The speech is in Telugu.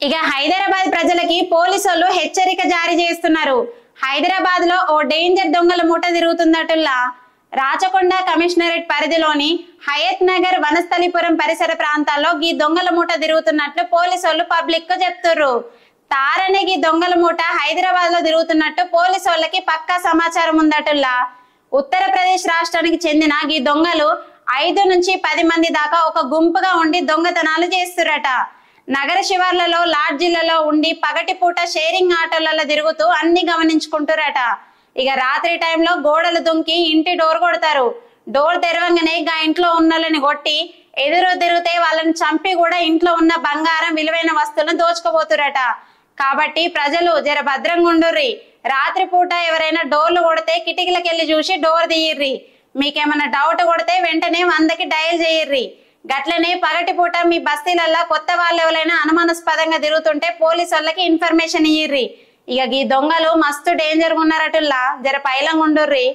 ఇక హైదరాబాద్ ప్రజలకి పోలీసులు హెచ్చరిక జారీ చేస్తున్నారు. హైదరాబాద్లో ఓ డేంజర్ దొంగల మూట తిరుగుతున్నట్టుల్లా రాచకొండ కమిషనరేట్ పరిధిలోని హయత్ నగర్ వనస్థలిపురం పరిసర ప్రాంతాల్లో ఈ దొంగల మూట తిరుగుతున్నట్లు పోలీసులు పబ్లిక్కు చెప్తుర్రు. తారనే ఈ దొంగల మూట హైదరాబాద్లో తిరుగుతున్నట్టు పోలీసు వాళ్ళకి పక్కా సమాచారం ఉందటుల్లా. ఉత్తరప్రదేశ్ రాష్ట్రానికి చెందిన ఈ దొంగలు ఐదు నుంచి పది మంది దాకా ఒక గుంపుగా ఉండి దొంగతనాలు చేస్తురట. నగర శివార్లలో లాడ్జీలలో ఉండి పగటిపూట షేరింగ్ ఆటోలలో తిరుగుతూ అన్ని గమనించుకుంటారట. ఇక రాత్రి టైంలో గోడలు దుంకి ఇంటి డోర్ కొడతారు. డోర్ తెరవంగానే గా ఇంట్లో ఉన్నోళ్ళని కొట్టి ఎదురు తిరిగితే వాళ్ళని చంపి కూడా ఇంట్లో ఉన్న బంగారం విలువైన వస్తువులను దోచుకోబోతురట. కాబట్టి ప్రజలు జర భద్రంగా ఉండుర్రి. రాత్రిపూట ఎవరైనా డోర్లు కొడితే కిటికీలకెళ్ళి చూసి డోర్ తీయర్రి. మీకేమైనా డౌట్ కొడితే వెంటనే వందకి డయల్ చేయర్రి. గట్లనే పగటిపూట మీ బస్తీలల్లా కొత్త వాళ్ళు ఎవరైనా అనుమానాస్పదంగా తిరుగుతుంటే పోలీసు వాళ్ళకి ఇన్ఫర్మేషన్ ఇయ్యర్రి. ఇక ఈ దొంగలు మస్తు డేంజర్ ఉన్నారటుల్లా. జర పైలంగా ఉండుర్రి